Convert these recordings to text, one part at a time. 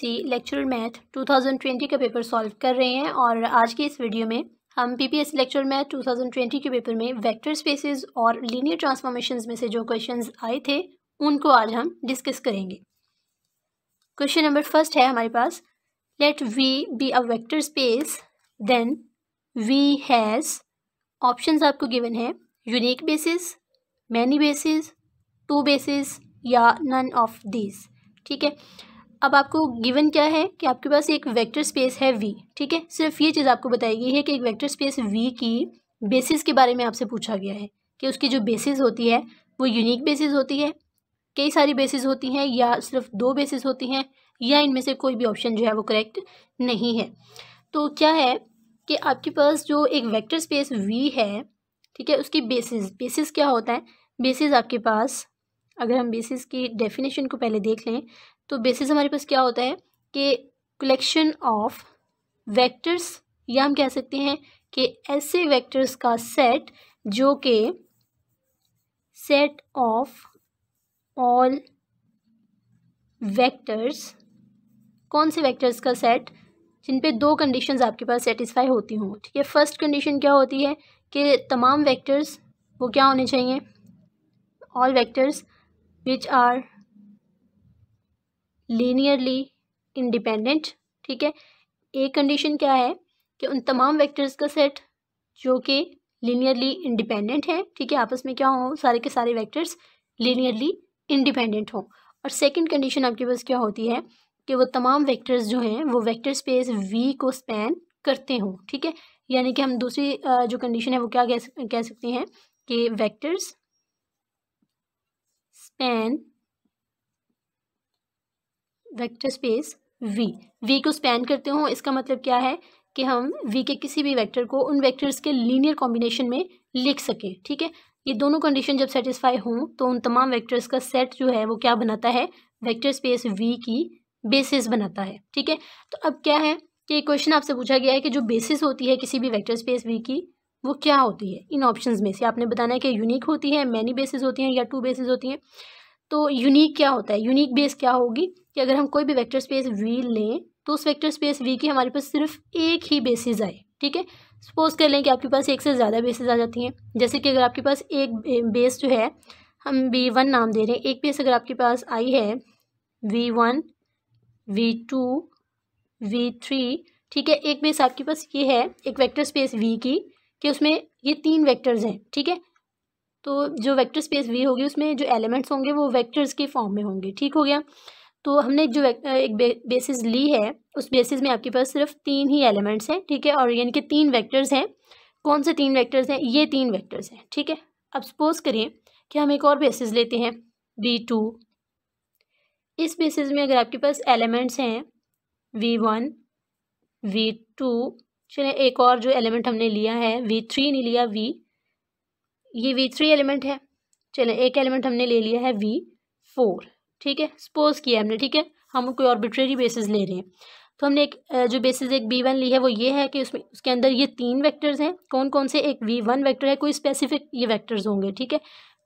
सी lecture math 2020 का paper solve कर रहे हैं और आज के इस वीडियो में हम पीपीएससी लेक्चर मैथ 2020 के पेपर में वेक्टर स्पेसेस और लीनियर ट्रांसफॉर्मेशंस में से जो क्वेश्चंस आए थे, उनको आज हम डिस्कस करेंगे। क्वेश्चन नंबर फ़र्स्ट है हमारे पास let V be a vector space then V has options आपको गिवन है unique basis many basis two basis या नन ऑफ़ दीज ठीक है? अब आपको गिवन क्या है कि आपके पास एक वेक्टर स्पेस है वी ठीक है? सिर्फ़ ये चीज़ आपको बताई गई है कि एक वेक्टर स्पेस वी की बेसिस के बारे में आपसे पूछा गया है कि उसकी जो बेसिस होती है, वो यूनिक बेसिस होती है, कई सारी बेसिस होती हैं या सिर्फ़ दो बेसिस होती हैं, या इनमें से कोई भी ऑप्शन जो है वो करेक्ट नहीं है। तो क्या है कि आपके पास जो एक वेक्टर स्पेस वी है, ठीक है, उसकी बेसिस बेसिस क्या होता है? बेसिस आपके पास, अगर हम बेसिस की डेफिनेशन को पहले देख लें तो बेसिस हमारे पास क्या होता है कि कलेक्शन ऑफ़ वेक्टर्स या हम कह सकते हैं कि ऐसे वेक्टर्स का सेट जो कि सेट ऑफ़ ऑल वेक्टर्स कौन से वेक्टर्स का सेट जिन पे दो कंडीशंस आपके पास सेटिस्फाई होती हों, ठीक है? फ़र्स्ट कंडीशन क्या होती है कि तमाम वेक्टर्स वो क्या होने चाहिए? All vectors which are linearly independent ठीक है? एक कंडीशन क्या है? कि उन तमाम वेक्टर्स का सेट जो कि लीनियरली इंडिपेंडेंट है, ठीक है? आपस में क्या हो, सारे के सारे वेक्टर्स लीनियरली इंडिपेंडेंट हों। और सेकंड कंडीशन आपके पास क्या होती है? कि वो तमाम वेक्टर्स जो हैं, वो वेक्टर स्पेस वी को स्पैन करते हों, ठीक है? यानी कि हम दूसरी जो कंडीशन है, वो क्या कह सकते हैं कि vectors span vector space V V को स्पैन करते हो इसका मतलब क्या है कि हम वी के किसी भी वेक्टर को उन वेक्टर्स के लीनियर कॉम्बिनेशन में लिख सकें, ठीक है? ये दोनों कंडीशन जब सेटिस्फाई हों तो उन तमाम वेक्टर्स का सेट जो है, वो क्या बनाता है? वेक्टर स्पेस वी की बेसिस बनाता है, ठीक है? तो अब क्या है कि क्वेश्चन आपसे पूछा गया है कि जो बेसिस होती है किसी भी वेक्टर स्पेस वी की, वो क्या होती है? इन ऑप्शंस में से आपने बताना है कि यूनिक होती है मैनी बेसिस होती हैं या टू बेसिस होती हैं। तो यूनिक क्या होता है? यूनिक बेस क्या होगी? अगर हम कोई भी वेक्टर स्पेस वी लें तो उस वेक्टर स्पेस वी की हमारे पास सिर्फ़ एक ही बेसिस आए, ठीक है? सपोज़ कर लें कि आपके पास एक से ज़्यादा बेसिस आ जाती हैं। जैसे कि अगर आपके पास एक बेस जो है, हम वी वन नाम दे रहे हैं। एक बेस अगर आपके पास आई है V one V two V three ठीक है? एक बेस आपके पास ये है, एक वेक्टर स्पेस वी की, कि उसमें ये तीन वेक्टर्स हैं, ठीक है? तो जो वेक्टर स्पेस वी होगी, उसमें जो एलिमेंट्स होंगे, वो वेक्टर्स के फॉर्म में होंगे, ठीक हो गया? तो हमने जो एक बे, बेसिस ली है उस बेसिस में आपके पास सिर्फ़ तीन ही एलिमेंट्स हैं ठीक है? और यानी कि तीन वेक्टर्स हैं। कौन से तीन वेक्टर्स हैं? ये तीन वेक्टर्स हैं ठीक है? अब सपोज़ करें कि हम एक और बेसिस लेते हैं वी टू इस बेसिस में अगर आपके पास एलिमेंट्स हैं वी वन वी टू चलिए एक और जो एलिमेंट हमने लिया है वी थ्री नहीं लिया वी ये वी थ्री एलिमेंट है। चलें एक एलिमेंट हमने ले लिया है वी फोर ठीक है? सपोज़ किया हमने, ठीक है? हम कोई ऑर्बिट्रेरी बेसिस ले रहे हैं। तो हमने एक जो बेसिस एक बी वन ली है, वो ये है कि उसमें, उसके अंदर ये तीन वेक्टर्स हैं। कौन कौन से? एक वी वन वैक्टर है, कोई स्पेसिफिक ये वेक्टर्स होंगे, ठीक है?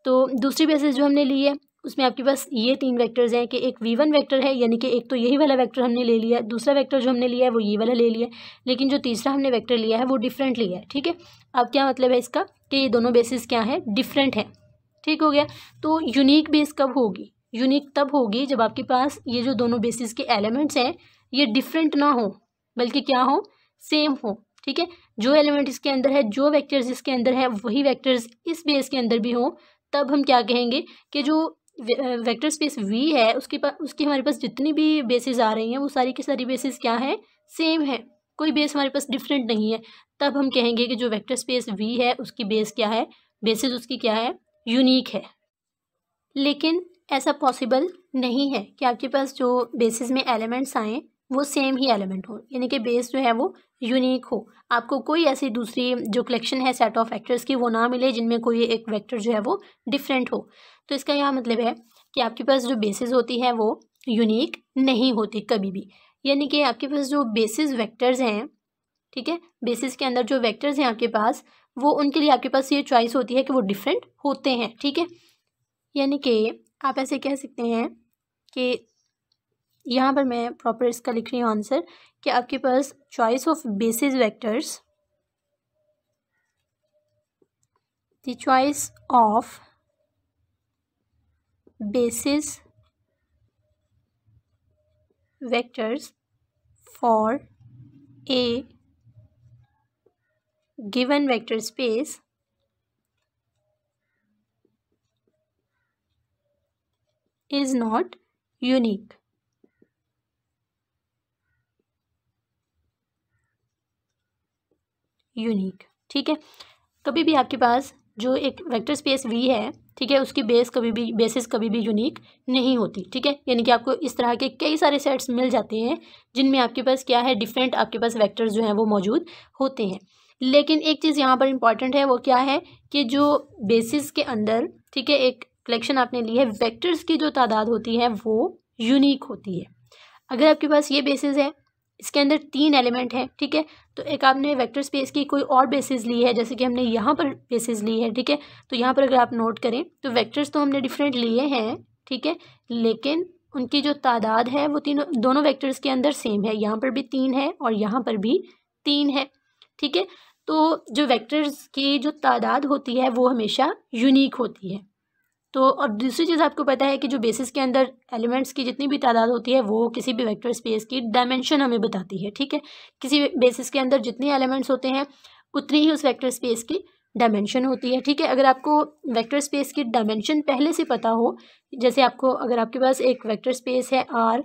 तो दूसरी बेसिस जो हमने ली है, उसमें आपके पास ये तीन वेक्टर्स हैं कि एक वी वन वैक्टर है, यानी कि एक तो यही वाला वेक्टर हमने ले लिया है दूसरा वेक्टर जो हमने लिया है, वो ये वाला ले लिया, लेकिन जो तीसरा हमने वेक्टर लिया है, वो डिफरेंट लिया है, ठीक है? अब क्या मतलब है इसका कि ये दोनों बेसिस क्या है? डिफरेंट है, ठीक हो गया? तो यूनिक बेस कब होगी? यूनिक तब होगी जब आपके पास ये जो दोनों बेसिस के एलिमेंट्स हैं, ये डिफरेंट ना हो, बल्कि क्या हो? सेम हो, ठीक है? जो एलिमेंट इसके अंदर है, जो वेक्टर्स इसके अंदर है, वही वेक्टर्स इस बेस के अंदर भी हो, तब हम क्या कहेंगे कि जो वेक्टर स्पेस वी है, उसके पास उसकी हमारे पास जितनी भी बेसिस आ रही हैं, वो सारी की सारी बेसिस क्या है? सेम है। कोई बेस हमारे पास डिफरेंट नहीं है। तब हम कहेंगे कि जो वेक्टर स्पेस वी है, उसकी बेस क्या है? बेसिस उसकी क्या है? यूनिक है। लेकिन ऐसा पॉसिबल नहीं है कि आपके पास जो बेसिस में एलिमेंट्स आएँ, वो सेम ही एलिमेंट हो। यानी कि बेस जो है वो यूनिक हो। आपको कोई ऐसी दूसरी जो कलेक्शन है सेट ऑफ़ वेक्टर्स की, वो ना मिले जिनमें कोई एक वेक्टर जो है वो डिफरेंट हो। तो इसका यह मतलब है कि आपके पास जो बेसिस होती है, वो यूनिक नहीं होती कभी भी। यानी कि आपके पास जो बेसिस वेक्टर्स हैं, ठीक है? बेसिस के अंदर जो वेक्टर्स हैं आपके पास, वो उनके लिए आपके पास ये चॉइस होती है कि वो डिफरेंट होते हैं, ठीक है? यानी कि आप ऐसे कह सकते हैं कि यहाँ पर मैं प्रॉपर इसका लिख रही हूँ आंसर कि आपके पास choice of basis vectors the choice of basis vectors for a given vector space is not unique. Unique ठीक है? कभी भी आपके पास जो एक वेक्टर स्पेस वी है, ठीक है, उसकी बेस कभी भी बेसिस कभी भी यूनिक नहीं होती, ठीक है? यानी कि आपको इस तरह के कई सारे सेट्स मिल जाते हैं, जिनमें आपके पास क्या है डिफरेंट आपके पास वेक्टर्स जो हैं, वो मौजूद होते हैं। लेकिन एक चीज़ यहाँ पर इंपॉर्टेंट है, वो क्या है कि जो बेसिस के अंदर, ठीक है, एक कलेक्शन आपने ली है वेक्टर्स की जो तादाद होती है, वो यूनिक होती है। अगर आपके पास ये बेसिस है, इसके अंदर तीन एलिमेंट हैं, ठीक है? तो एक आपने वेक्टर स्पेस की कोई और बेसिस ली है, जैसे कि हमने यहाँ पर बेसिस ली है, ठीक है? तो यहाँ पर अगर आप नोट करें तो वेक्टर्स तो हमने डिफरेंट लिए हैं, ठीक है? लेकिन उनकी जो तादाद है, वो तीनों, दोनों वेक्टर्स के अंदर सेम है। यहाँ पर भी तीन है और यहाँ पर भी तीन है, ठीक है? तो जो वेक्टर्स की जो तादाद होती है, वो हमेशा यूनिक होती है। तो और दूसरी चीज़ आपको पता है कि जो बेसिस के अंदर एलिमेंट्स की जितनी भी तादाद होती है, वो किसी भी वेक्टर स्पेस की डायमेंशन हमें बताती है, ठीक है? किसी बेसिस के अंदर जितने एलिमेंट्स होते हैं, उतनी ही उस वेक्टर स्पेस की डायमेंशन होती है, ठीक है? अगर आपको वेक्टर स्पेस की डायमेंशन पहले से पता हो, जैसे आपको, अगर आपके पास एक वेक्टर स्पेस है आर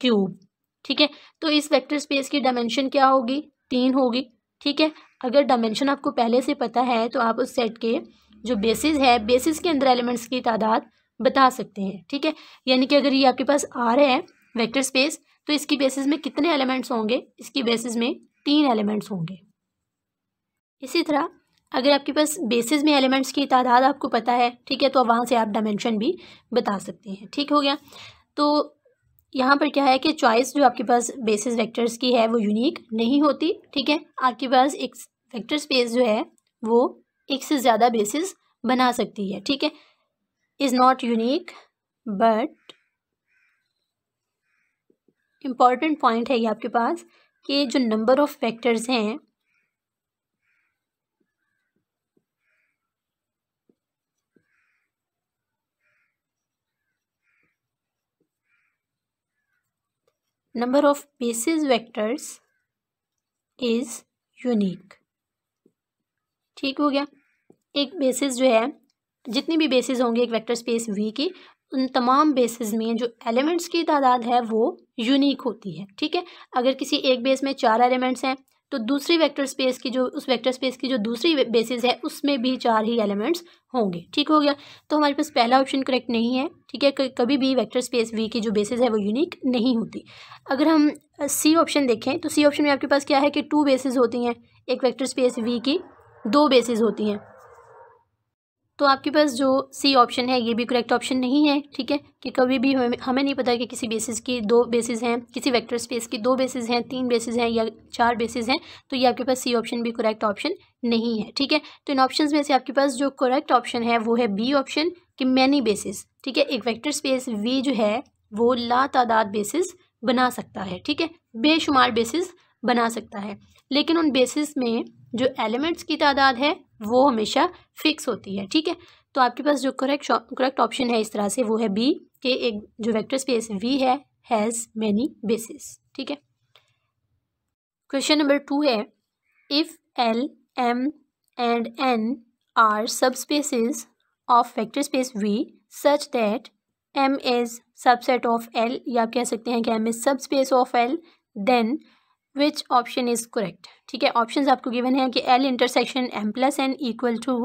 क्यूब ठीक है? तो इस वेक्टर स्पेस की डायमेंशन क्या होगी? तीन होगी, ठीक है? अगर डायमेंशन आपको पहले से पता है तो आप उस सेट के जो बेसिस है बेसिस के अंदर एलिमेंट्स की तादाद बता सकते हैं, ठीक है? यानी कि अगर ये आपके पास आर है वेक्टर स्पेस तो इसकी बेसिस में कितने एलिमेंट्स होंगे? इसकी बेसिस में तीन एलिमेंट्स होंगे। इसी तरह, अगर आपके पास बेसिस में एलिमेंट्स की तादाद आपको पता है, ठीक है तो वहाँ से आप डायमेंशन भी बता सकते हैं, ठीक हो गया? तो यहाँ पर क्या है कि चॉइस जो आपके पास बेसिस वेक्टर्स की है, वो यूनिक नहीं होती, ठीक है? आपके पास एक वेक्टर स्पेस जो है, वो एक से ज़्यादा बेसिस बना सकती है, ठीक है? Is not unique but important point है ये आपके पास कि जो नंबर ऑफ़ फैक्टर्स हैं, number of basis vectors is unique. ठीक हो गया। एक बेसिस जो है, जितनी भी बेसिस होंगे एक वेक्टर स्पेस वी की, उन तमाम बेसिस में जो एलिमेंट्स की तादाद है वो यूनिक होती है, ठीक है? अगर किसी एक बेस में चार एलिमेंट्स हैं तो दूसरी वेक्टर स्पेस की जो, उस वेक्टर स्पेस की जो दूसरी बेसिस है, उसमें भी चार ही एलिमेंट्स होंगे, ठीक हो गया? तो हमारे पास पहला ऑप्शन करेक्ट नहीं है, ठीक है? कभी भी वेक्टर स्पेस वी की जो बेसिस है वो यूनिक नहीं होती। अगर हम सी ऑप्शन देखें तो सी ऑप्शन में आपके पास क्या है कि टू बेसिस होती हैं, एक वेक्टर स्पेस वी की दो बेसिस होती हैं। तो आपके पास जो सी ऑप्शन है, ये भी करेक्ट ऑप्शन नहीं है, ठीक है? कि कभी भी हमें हमें नहीं पता कि किसी बेसिस की दो बेसिस हैं, किसी वेक्टर स्पेस की दो बेसिस हैं, तीन बेसिस हैं या चार बेसिस हैं तो ये आपके पास सी ऑप्शन भी करेक्ट ऑप्शन नहीं है, ठीक है? तो इन ऑप्शन में से आपके पास जो करेक्ट ऑप्शन है, वो है बी ऑप्शन कि मैनी बेसिस ठीक है? एक वेक्टर स्पेस वी जो है, वो ला तादाद बेसिस बना सकता है, ठीक है? बेशुमार बेसिस बना सकता है। लेकिन उन बेसिस में जो एलिमेंट्स की तादाद है, वो हमेशा फिक्स होती है, ठीक है? तो आपके पास जो करेक्ट करेक्ट ऑप्शन है इस तरह से, वो है बी के एक जो वेक्टर स्पेस वी है हैज़ मैनी बेसिस ठीक है? क्वेश्चन नंबर टू है if L M and N are subspaces of vector space V such that M is subset of L या आप कह सकते हैं कि M is subspace of L then which option is correct ठीक है option आपको गिवन है कि L intersection M plus N equal to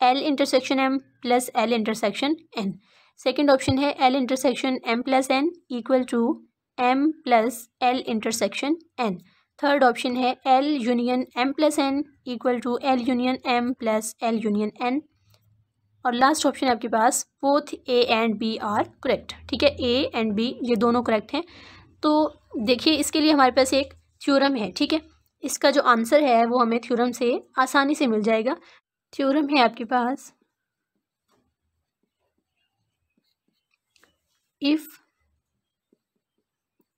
L intersection M plus L intersection N second option है L intersection M plus N equal to M plus L intersection N third option है L union M plus N equal to L union M plus L union N और last option आपके पास both A and B are correct ठीक है ए and B ये दोनों correct हैं। तो देखिए, इसके लिए हमारे पास एक थ्योरम है, ठीक है? इसका जो आंसर है, वो हमें थ्योरम से आसानी से मिल जाएगा। थ्योरम है आपके पास। If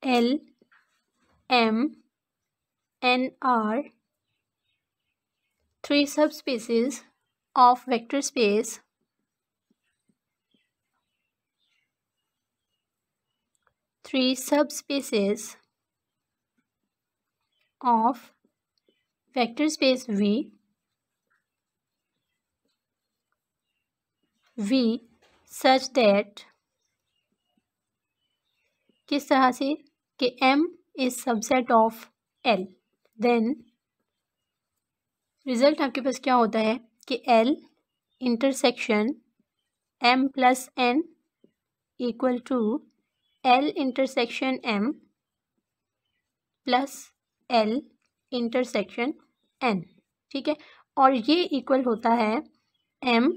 L M N are three subspecies of vector space three subspecies of vector space V V such that किस तरह से? कि M is subset of L. Then result आपके पास क्या होता है? कि L intersection M plus N equal to L intersection M plus L intersection N ठीक है? और ये इक्वल होता है M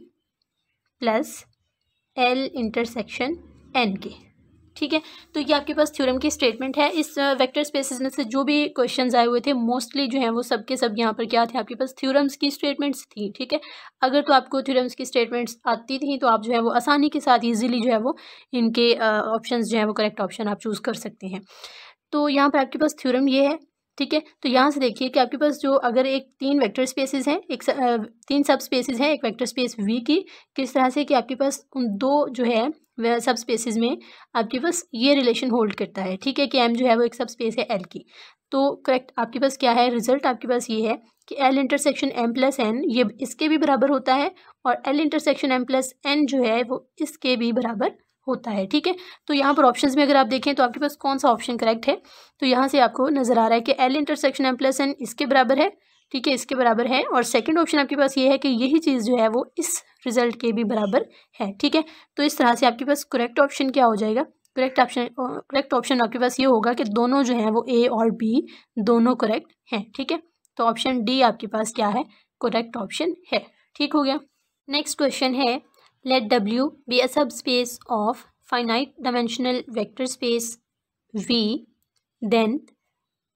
plus L intersection N के, ठीक है? तो ये आपके पास थ्योरम की स्टेटमेंट है। इस वेक्टर स्पेसिस में से जो भी क्वेश्चंस आए हुए थे मोस्टली जो है वो सब के सब यहाँ पर क्या थे? आपके पास थ्योरम्स की स्टेटमेंट्स थी, ठीक है? अगर तो आपको थ्योरम्स की स्टेटमेंट्स आती थी तो आप जो है वो आसानी के साथ ईजिली जो है वो इनके ऑप्शन जो है वो करेक्ट ऑप्शन आप चूज़ कर सकते हैं। तो यहाँ पर आपके पास थ्योरम ये है ठीक है? तो यहाँ से देखिए कि आपके पास जो अगर एक तीन वेक्टर स्पेसेस हैं, एक तीन सब स्पेसेस हैं, एक वेक्टर स्पेस वी की, किस तरह से कि आपके पास उन दो जो है, वह सब स्पेसेस में आपके पास ये रिलेशन होल्ड करता है, ठीक है कि एम जो है वो एक सब स्पेस है एल की। तो करेक्ट आपके पास क्या है? रिज़ल्ट आपके पास ये है कि L intersection M plus N ये इसके भी बराबर होता है और L intersection M plus N जो है वो इसके भी बराबर होता है, ठीक है? तो यहाँ पर ऑप्शंस में अगर आप देखें तो आपके पास कौन सा ऑप्शन करेक्ट है? तो यहाँ से आपको नज़र आ रहा है कि L intersection M plus N इसके बराबर है, ठीक है? इसके बराबर है और सेकंड ऑप्शन आपके पास ये है कि यही चीज़ जो है वो इस रिज़ल्ट के भी बराबर है, ठीक है? तो इस तरह से आपके पास करेक्ट ऑप्शन क्या हो जाएगा? करेक्ट ऑप्शन करेक्ट ऑप्शन आपके पास ये होगा कि दोनों जो हैं वो ए और बी दोनों करेक्ट हैं, ठीक है? तो ऑप्शन डी आपके पास क्या है? करेक्ट ऑप्शन है, ठीक हो गया। नेक्स्ट क्वेश्चन है Let W be a subspace of finite dimensional vector space V, then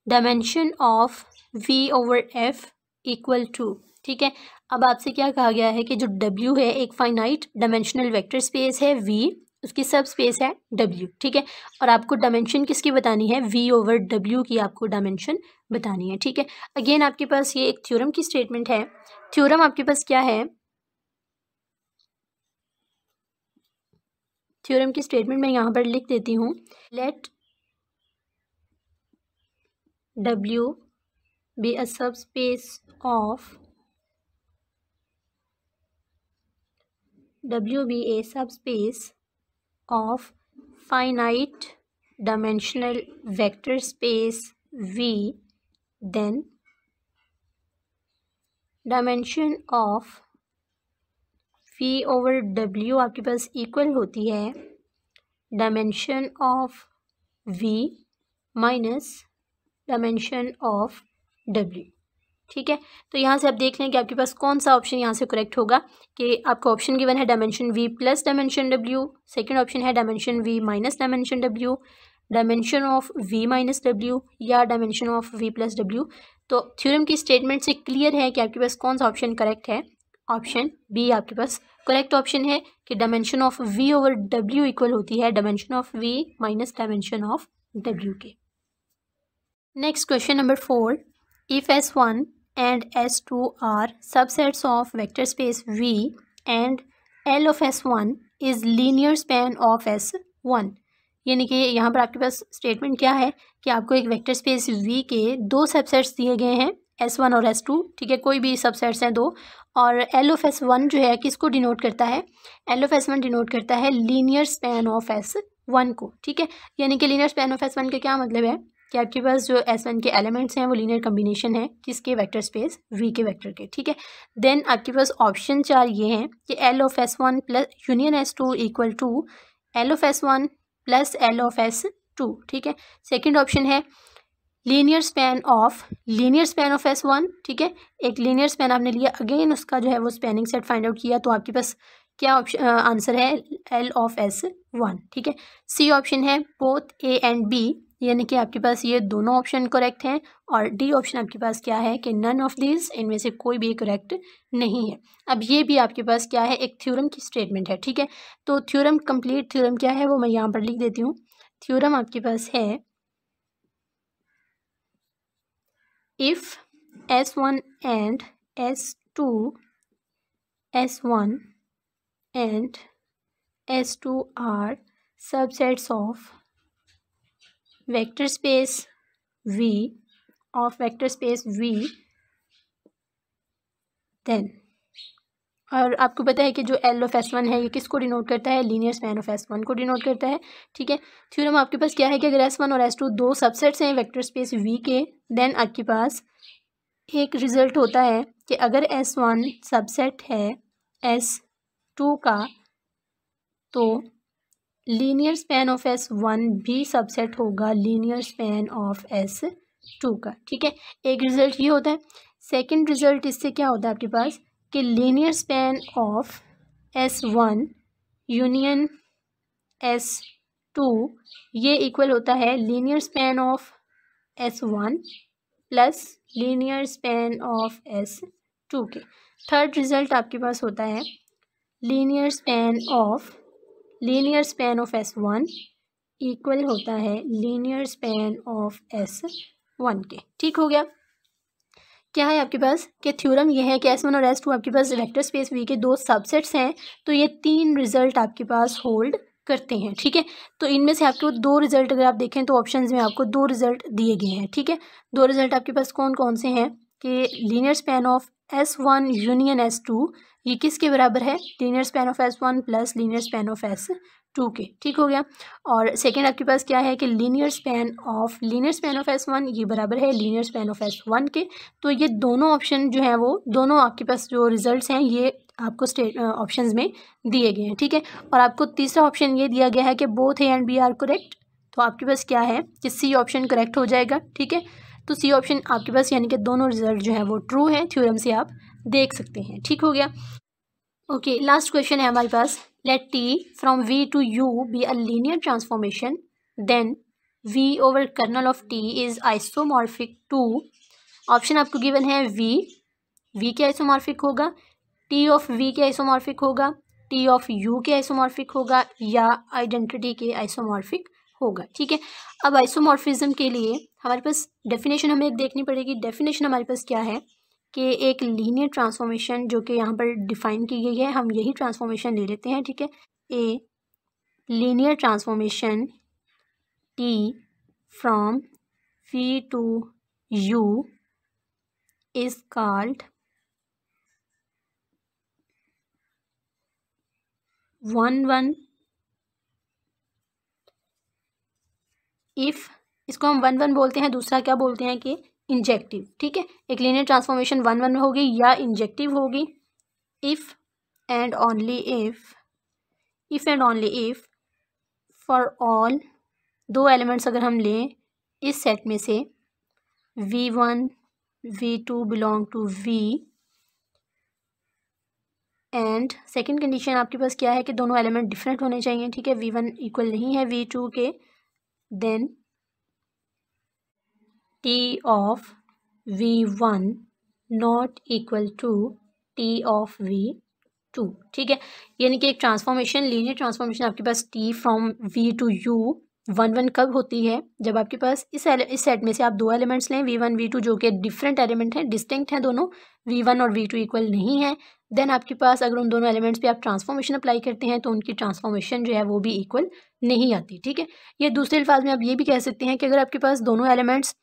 dimension of V over F equal to ठीक है? अब आपसे क्या कहा गया है कि जो W है एक फाइनाइट डायमेंशनल वेक्टर स्पेस है V उसकी सब स्पेस है W ठीक है? और आपको डायमेंशन किसकी बतानी है? V ओवर W की आपको डायमेंशन बतानी है ठीक है? अगेन आपके पास ये एक थ्योरम की स्टेटमेंट है। थ्योरम आपके पास क्या है? थ्योरम की स्टेटमेंट मैं यहाँ पर लिख देती हूँ। Late W be a subspace of W be a subspace of finite dimensional vector space V then dimension of V over W आपके पास इक्वल होती है dimension of V minus dimension of W ठीक है? तो यहाँ से आप देख लें कि आपके पास कौन सा ऑप्शन यहाँ से करेक्ट होगा कि आपका ऑप्शन गिवन है dimension V plus dimension W second option है dimension V minus dimension W dimension of V minus W या dimension of V plus W तो थ्योरम की स्टेटमेंट से क्लियर है कि आपके पास कौन सा ऑप्शन करेक्ट है। ऑप्शन बी आपके पास करेक्ट ऑप्शन है कि dimension of V over W equal होती है dimension of V minus dimension of W के। Next question number four if S one and S two are subsets of vector space V and L of S one is linear span of S one यानी कि यहाँ पर आपके पास statement क्या है कि आपको एक वेक्टर स्पेस वी के दो सबसेट्स दिए गए हैं एस वन और एस टू, ठीक है, कोई भी सबसेट्स हैं दो। और एल ऑफ़ एस वन जो है, किसको डिनोट करता है? L of S one denote करता है linear span of S one को, ठीक है? यानी कि linear span of S one का क्या मतलब है? कि आपके पास जो एस वन के एलिमेंट्स हैं, वो लीनियर कम्बिनेशन है, किसके वेक्टर स्पेस वी के वेक्टर के, ठीक है? देन आपके पास ऑप्शन चार ये हैं कि L of S one plus union S two equal to L of S one plus L of S two ठीक है? सेकेंड ऑप्शन है linear span of linear span of S one ठीक है? एक लीनियर स्पैन आपने लिया। Again उसका जो है वो स्पैनिंग सेट फाइंड आउट किया तो आपके पास क्या ऑप्शन आंसर है? एल ऑफ़ एस वन ठीक है? सी ऑप्शन है बोथ ए एंड बी यानी कि आपके पास ये दोनों ऑप्शन करेक्ट हैं, और डी ऑप्शन आपके पास क्या है कि नन ऑफ़ दिस इनमें से कोई भी करेक्ट नहीं है। अब ये भी आपके पास क्या है? एक थ्योरम की स्टेटमेंट है, ठीक है? तो थ्योरम कंप्लीट थ्योरम क्या है? वो मैं यहाँ पर लिख देती हूँ। थ्योरम आपके पास है if s1 and s2 s1 and s2 are subsets of vector space v of vector space v then और आपको पता है कि जो एल ऑफ़ एस वन है, ये किसको डिनोट करता है? Linear span of S one को डिनोट करता है, ठीक है? थ्योरम आपके पास क्या है कि अगर एस वन और एस टू दो सबसेट्स हैं वेक्टर स्पेस वी के देन आपके पास एक रिज़ल्ट होता है कि अगर एस वन सबसेट है एस टू का तो linear span of S one भी सबसेट होगा linear span of S two का, ठीक है? एक रिज़ल्ट ये होता है। सेकंड रिज़ल्ट इससे क्या होता है आपके पास? कि linear span of S one union S two ये इक्वल होता है linear span of S one plus linear span of S two के। थर्ड रिज़ल्ट आपके पास होता है linear span of linear span of S one equal होता है linear span of S one के। ठीक हो गया? क्या है आपके पास? कि थ्योरम ये है कि एस वन और एस टू आपके पास वेक्टर स्पेस वी के दो सबसेट्स हैं तो ये तीन रिज़ल्ट आपके पास होल्ड करते हैं, ठीक है? तो इनमें से आपको दो रिज़ल्ट अगर आप देखें तो ऑप्शंस में आपको दो रिज़ल्ट दिए गए हैं, ठीक है? दो रिज़ल्ट आपके पास कौन कौन से हैं? कि linear span of S one union S two ये किसके बराबर है? Linear span of S one plus linear span of S two के, ठीक हो गया। और सेकेंड आपके पास क्या है कि linear span of linear span of S one ये बराबर है linear span of S one के। तो ये दोनों ऑप्शन जो है वो, दोनों आपके पास जो रिजल्ट्स हैं, ये आपको स्टेट ऑप्शंस में दिए गए हैं, ठीक है। और आपको तीसरा ऑप्शन ये दिया गया है कि both A and B are correct तो आपके पास क्या है कि सी ऑप्शन करेक्ट हो जाएगा, ठीक है। तो सी ऑप्शन आपके पास यानी कि दोनों रिज़ल्ट जो है वो ट्रू है थ्योरम से आप देख सकते हैं, ठीक हो गया। ओके लास्ट क्वेश्चन है हमारे पास। Let t from v to u be a linear transformation. Then, v over kernel of t is isomorphic to option आपको गिवन है v. V के आइसोमॉर्फिक होगा? T ऑफ़ v के आइसोमॉर्फिक होगा? T of u के isomorphic होगा? या identity के आइसोमॉर्फिक होगा। ठीक है? अब आइसोमॉर्फिज्म के लिए हमारे पास डेफिनेशन हमें देखनी पड़ेगी। डेफिनेशन हमारे पास क्या है? कि एक लीनियर ट्रांसफॉर्मेशन जो कि यहाँ पर डिफाइन की गई है, हम यही ट्रांसफॉर्मेशन ले लेते हैं, ठीक है? A linear transformation T from V to U is called one one if इसको हम वन वन बोलते हैं, दूसरा क्या बोलते हैं कि इंजेक्टिव ठीक है? एक लीनियर ट्रांसफॉर्मेशन वन वन होगी या इंजेक्टिव होगी। If and only if if and only if for all दो एलिमेंट्स अगर हम लें, इस सेट में से V one V two belong to V and second condition आपके पास क्या है कि दोनों एलिमेंट डिफरेंट होने चाहिए, ठीक है? वी वन इक्वल नहीं है वी टू के then of V one not equal to T of V two ठीक है? यानी कि एक ट्रांसफॉर्मेशन लीनियर ट्रांसफॉर्मेशन आपके पास T from V to U one one कब होती है? जब आपके पास इस इस सेट में से आप दो एलिमेंट्स लें वी वन वी टू जो कि डिफरेंट एलिमेंट हैं डिस्टिंक्ट हैं दोनों वी वन और वी टू इक्वल नहीं है देन आपके पास अगर उन दोनों एलिमेंट्स पे आप ट्रांसफॉर्मेशन अप्लाई करते हैं तो उनकी ट्रांसफॉर्मेशन जो है वो भी इक्वल नहीं आती, ठीक है? या दूसरे अल्फाज में आप ये भी कह सकते हैं कि अगर आपके पास दोनों एलिमेंट्स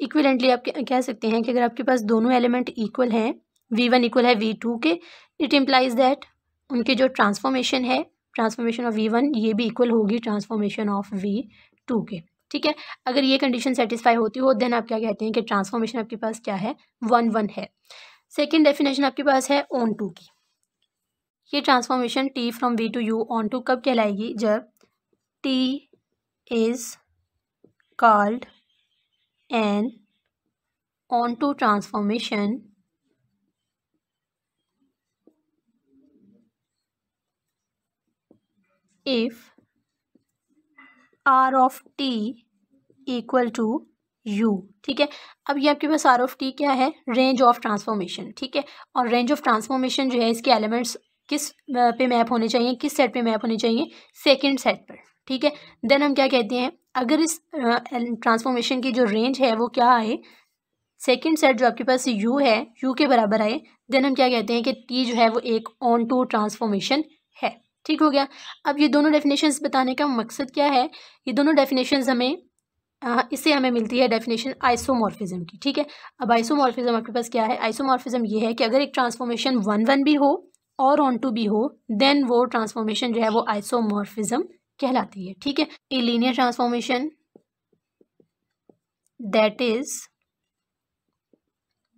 इक्विलेंटली आप कह सकते हैं कि अगर आपके पास दोनों एलिमेंट इक्वल हैं वी वन इक्वल है वी टू के इट इम्प्लाइज दैट उनके जो ट्रांसफॉर्मेशन है ट्रांसफॉर्मेशन ऑफ़ वी वन ये भी इक्वल होगी ट्रांसफॉर्मेशन ऑफ़ वी टू के, ठीक है? अगर ये कंडीशन सेटिस्फाई होती हो देन आप क्या कहते हैं कि ट्रांसफॉर्मेशन आपके पास क्या है? वन वन है। सेकेंड डेफिनेशन आपके पास है ओन टू की। ये transformation T from V to U onto कब कहलाएगी? जब T is called an onto transformation. If r of t equal to u, ठीक है? अब ये आपके पास आर ऑफ़ टी क्या है? रेंज ऑफ़ ट्रांसफॉर्मेशन ठीक है? और रेंज ऑफ़ ट्रांसफॉर्मेशन जो है, इसके एलिमेंट्स किस पे मैप होने चाहिए? किस सेट पे मैप होने चाहिए? सेकंड सेट पर, ठीक है? देन हम क्या कहते हैं? अगर इस ट्रांसफॉर्मेशन की जो रेंज है वो क्या आए? सेकेंड सेट जो आपके पास यू है यू के बराबर आए देन हम क्या कहते हैं कि टी जो है वो एक ऑन टू ट्रांसफॉर्मेशन है। ठीक हो गया? अब ये दोनों डेफिनेशंस बताने का मकसद क्या है? ये दोनों डेफिनेशंस हमें इससे हमें मिलती है डेफिनेशन आइसोमॉर्फिज्म की। ठीक है? अब आइसोमॉर्फिज्म आपके पास क्या है? आइसोमॉर्फिज्म ये है कि अगर एक ट्रांसफॉर्मेशन वन वन भी हो और ऑन टू भी हो देन वो ट्रांसफॉर्मेशन जो है वो आइसोमॉर्फिज्म कहलाती है, ठीक है? A linear transformation that is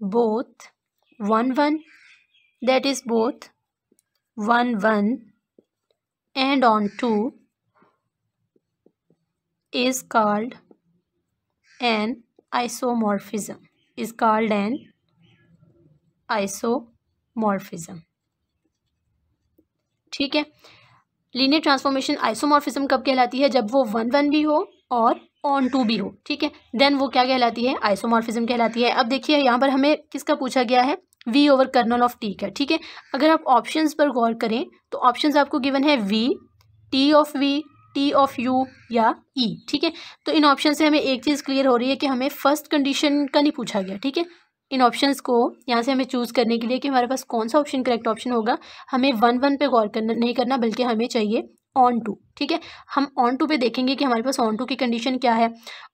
both one one that is both one one and onto is called an isomorphism, is called an isomorphism. ठीक है? लीनियर ट्रांसफॉर्मेशन आइसोमॉर्फिज्म कब कहलाती है? जब वो वन वन भी हो और ऑन टू भी हो ठीक है? देन वो क्या कहलाती है? आइसोमॉर्फिज्म कहलाती है। अब देखिए यहाँ पर हमें किसका पूछा गया है? V over kernel of T का ठीक है? अगर आप ऑप्शंस पर गौर करें तो ऑप्शंस आपको गिवन है V T of V T of U या ई e, ठीक है? तो इन ऑप्शन से हमें एक चीज़ क्लियर हो रही है कि हमें फ़र्स्ट कंडीशन का नहीं पूछा गया ठीक है? इन ऑप्शंस को यहाँ से हमें चूज़ करने के लिए कि हमारे पास कौन सा ऑप्शन करेक्ट ऑप्शन होगा, हमें वन वन पे गौर करना, नहीं करना, बल्कि हमें चाहिए ऑन टू ठीक है? हम ऑन टू पे देखेंगे कि हमारे पास ऑन टू की कंडीशन क्या है।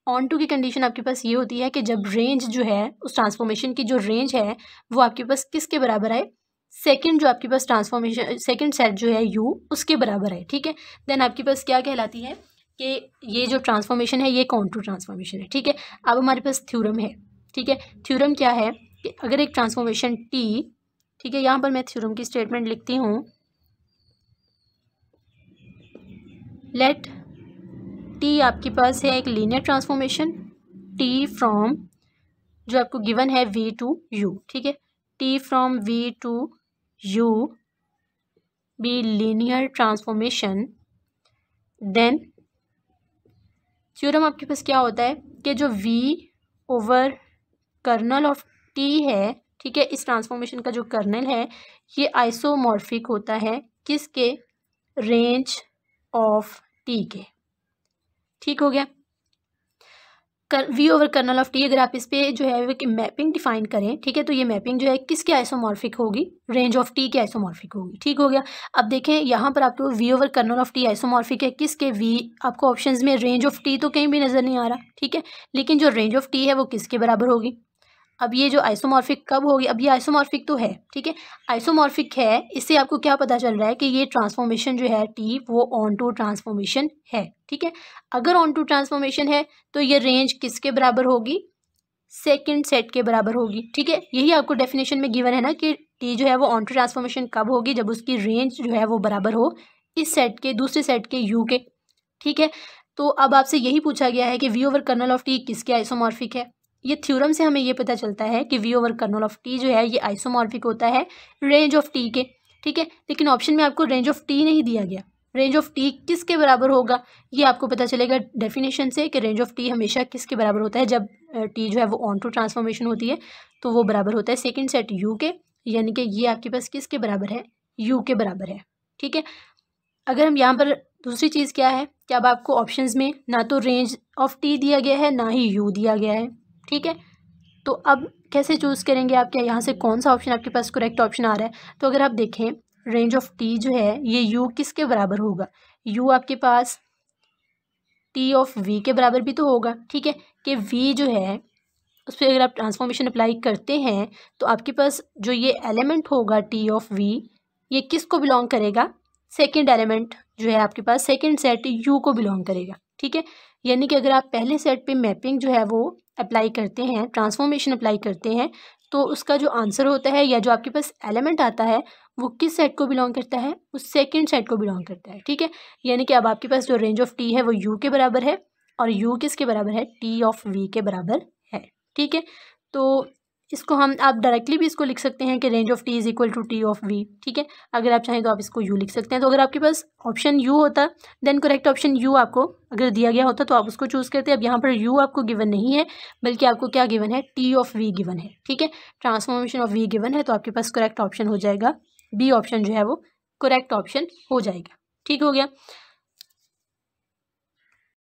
ऑन टू की कंडीशन आपके पास ये होती है कि जब रेंज जो है, उस ट्रांसफॉर्मेशन की जो रेंज है, वो आपके पास किसके बराबर आए? सेकंड जो आपके पास ट्रांसफॉर्मेशन सेकंड सेट जो है यू उसके बराबर है ठीक है? देन आपके पास क्या कहलाती है कि ये जो ट्रांसफॉर्मेशन है, ये काउंटर ट्रांसफॉर्मेशन है, ठीक है? अब हमारे पास थ्योरम है। ठीक है? थ्योरम क्या है कि अगर एक ट्रांसफॉर्मेशन टी ठीक है, यहाँ पर मैं थ्योरम की स्टेटमेंट लिखती हूँ। लेट टी आपके पास है एक लीनियर ट्रांसफॉर्मेशन टी फ्रॉम जो आपको गिवन है वी टू यू ठीक है? T from V to U be linear transformation then theorem आपके पास क्या होता है कि जो v over kernel of T है, ठीक है? इस ट्रांसफॉर्मेशन का जो कर्नल है, ये आइसोमॉर्फिक होता है किसके? रेंज ऑफ़ टी के। ठीक हो गया? कर V over kernel of T अगर आप इस पर जो है मैपिंग डिफाइन करें, ठीक है? तो ये मैपिंग जो है किसके आइसोमॉर्फिक होगी? रेंज ऑफ़ टी के आइसोमॉर्फिक होगी। ठीक हो गया? अब देखें, यहाँ पर आपको V over kernel of T isomorphic है किसके? वी आपको ऑप्शंस में रेंज ऑफ़ टी तो कहीं भी नज़र नहीं आ रहा, ठीक है? लेकिन जो रेंज ऑफ़ टी है वो किसके बराबर होगी? अब ये जो आइसोमॉर्फिक कब होगी? अब ये आइसोमॉर्फिक तो है, ठीक है? आइसोमॉर्फिक है, इससे आपको क्या पता चल रहा है कि ये ट्रांसफॉर्मेशन जो है टी वो ऑन टू ट्रांसफॉर्मेशन है, ठीक है? अगर ऑन टू ट्रांसफॉर्मेशन है तो ये रेंज किसके बराबर होगी? सेकेंड सेट के बराबर होगी, ठीक है? यही आपको डेफिनेशन में गिवन है ना कि टी जो है, वो ऑन टू ट्रांसफॉर्मेशन कब होगी? जब उसकी रेंज जो है, वो बराबर हो इस सेट के, दूसरे सेट के यू के, ठीक है? तो अब आपसे यही पूछा गया है कि V over kernel of T किसके आइसोमॉर्फिक है? ये थ्योरम से हमें ये पता चलता है कि V over kernel of T जो है, ये आइसोमॉर्फिक होता है रेंज ऑफ़ टी के, ठीक है? लेकिन ऑप्शन में आपको रेंज ऑफ़ टी नहीं दिया गया। रेंज ऑफ़ टी किसके बराबर होगा? ये आपको पता चलेगा डेफिनेशन से कि रेंज ऑफ़ टी हमेशा किसके बराबर होता है? जब टी जो है वो ऑन टू ट्रांसफॉर्मेशन होती है तो वो बराबर होता है सेकेंड सेट यू के, यानी कि ये आपके पास किसके बराबर है? यू के बराबर है, ठीक है? अगर हम यहाँ पर दूसरी चीज़ क्या है? कि अब आपको ऑप्शंस में ना तो रेंज ऑफ़ टी दिया गया है, ना ही यू दिया गया है। ठीक है? तो अब कैसे चूज़ करेंगे आप क्या यहाँ से कौन सा ऑप्शन आपके पास करेक्ट ऑप्शन आ रहा है? तो अगर आप देखें रेंज ऑफ़ टी जो है, ये यू किसके बराबर होगा? यू आपके पास टी ऑफ़ वी के बराबर भी तो होगा, ठीक है? कि वी जो है उस पर अगर आप ट्रांसफॉर्मेशन अप्लाई करते हैं तो आपके पास जो ये एलिमेंट होगा टी ऑफ़ वी ये किस को बिलोंग करेगा? सेकेंड एलिमेंट जो है आपके पास सेकेंड सेट यू को बिलोंग करेगा, ठीक है? यानी कि अगर आप पहले सेट पे मैपिंग जो है वो अप्लाई करते हैं ट्रांसफॉर्मेशन अप्लाई करते हैं तो उसका जो आंसर होता है या जो आपके पास एलिमेंट आता है, वो किस सेट को बिलोंग करता है? उस सेकंड सेट को बिलोंग करता है, ठीक है? यानी कि अब आपके पास जो रेंज ऑफ़ टी है, वो यू के बराबर है और यू किसके बराबर है? टी ऑफ़ वी के बराबर है, ठीक है? तो इसको हम, आप डायरेक्टली भी इसको लिख सकते हैं कि range of T is equal to T of V ठीक है? अगर आप चाहें तो आप इसको यू लिख सकते हैं। तो अगर आपके पास ऑप्शन यू होता देन करेक्ट ऑप्शन यू आपको अगर दिया गया होता तो आप उसको चूज़ करते। अब यहाँ पर यू आपको गिवन नहीं है, बल्कि आपको क्या गिवन है? टी ऑफ़ वी गिवन है, ठीक है? ट्रांसफॉर्मेशन ऑफ़ वी गिवन है तो आपके पास करेक्ट ऑप्शन हो जाएगा। बी ऑप्शन जो है वो करेक्ट ऑप्शन हो जाएगा, ठीक हो गया?